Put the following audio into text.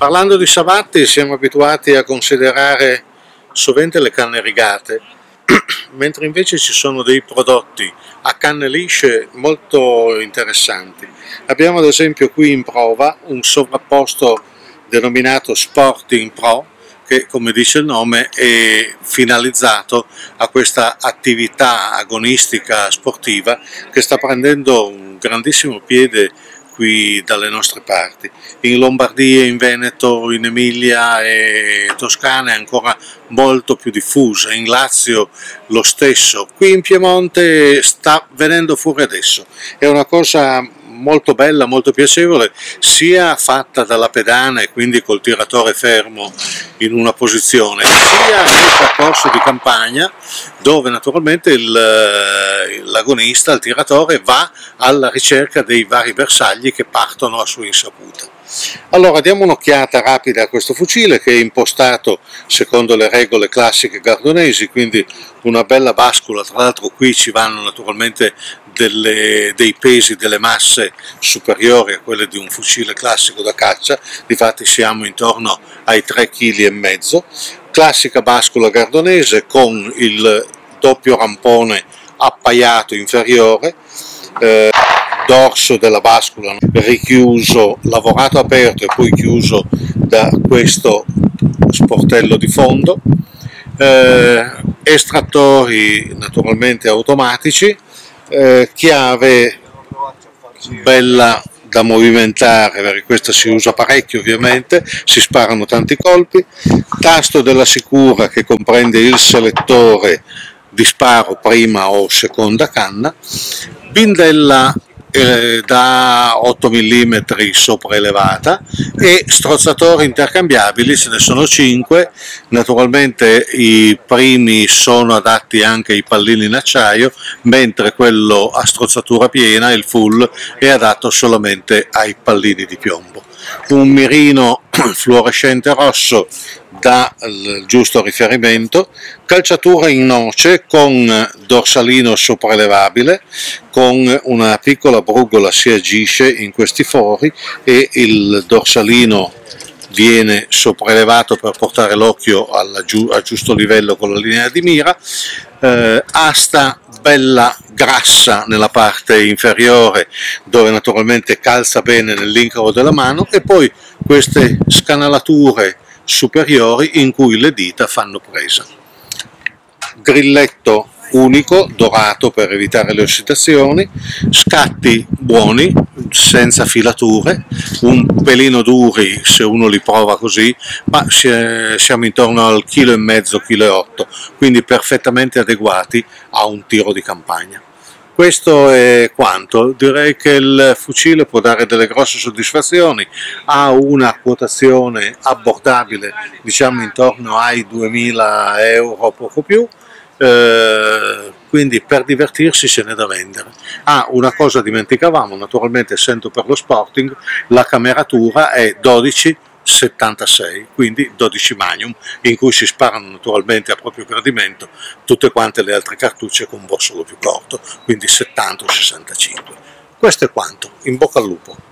Parlando di sabatti siamo abituati a considerare sovente le canne rigate, mentre invece ci sono dei prodotti a canne lisce molto interessanti. Abbiamo ad esempio qui in prova un sovrapposto denominato Sporting Pro che come dice il nome è finalizzato a questa attività agonistica sportiva che sta prendendo un grandissimo piede qui dalle nostre parti. In Lombardia, in Veneto, in Emilia e Toscana è ancora molto più diffusa, in Lazio lo stesso, qui in Piemonte sta venendo fuori adesso, è una cosa molto bella, molto piacevole, sia fatta dalla pedana e quindi col tiratore fermo in una posizione, sia nel percorso di campagna dove naturalmente l'agonista, il, il tiratore, va alla ricerca dei vari bersagli che partono a sua insaputa. Allora diamo un'occhiata rapida a questo fucile che è impostato secondo le regole classiche gardonesi, quindi una bella bascula, tra l'altro qui ci vanno naturalmente delle, dei pesi, delle masse superiori a quelle di un fucile classico da caccia, difatti siamo intorno ai 3,5 kg, classica bascula gardonese con il doppio rampone appaiato inferiore, eh, dorso della bascula richiuso, lavorato aperto e poi chiuso da questo sportello di fondo, eh, estrattori naturalmente automatici, eh, chiave bella da movimentare, perché questa si usa parecchio ovviamente, si sparano tanti colpi, tasto della sicura che comprende il selettore di sparo prima o seconda canna, bindella eh, da 8 mm sopraelevata e strozzatori intercambiabili, ce ne sono 5, naturalmente i primi sono adatti anche ai pallini in acciaio, mentre quello a strozzatura piena, il full, è adatto solamente ai pallini di piombo. Un mirino fluorescente rosso dà il giusto riferimento, calciatura in noce con dorsalino sopraelevabile, con una piccola brugola si agisce in questi fori e il dorsalino viene sopraelevato per portare l'occhio a giusto livello con la linea di mira, eh, asta bella grassa nella parte inferiore dove naturalmente calza bene nell'incavo della mano e poi queste scanalature superiori in cui le dita fanno presa. Grilletto unico, dorato per evitare le ossidazioni, scatti buoni, senza filature, un pelino duri se uno li prova così, ma siamo intorno al chilo e mezzo, chilo e otto, quindi perfettamente adeguati a un tiro di campagna. Questo è quanto, direi che il fucile può dare delle grosse soddisfazioni, ha una quotazione abbordabile, diciamo intorno ai 2000 euro, poco più, eh, quindi per divertirsi se n'è da vendere. Ah, una cosa dimenticavamo, naturalmente essendo per lo sporting, la cameratura è 12 76, quindi 12 Magnum, in cui si sparano naturalmente a proprio gradimento tutte quante le altre cartucce con un bossolo più corto, quindi 70 o 65. Questo è quanto, in bocca al lupo.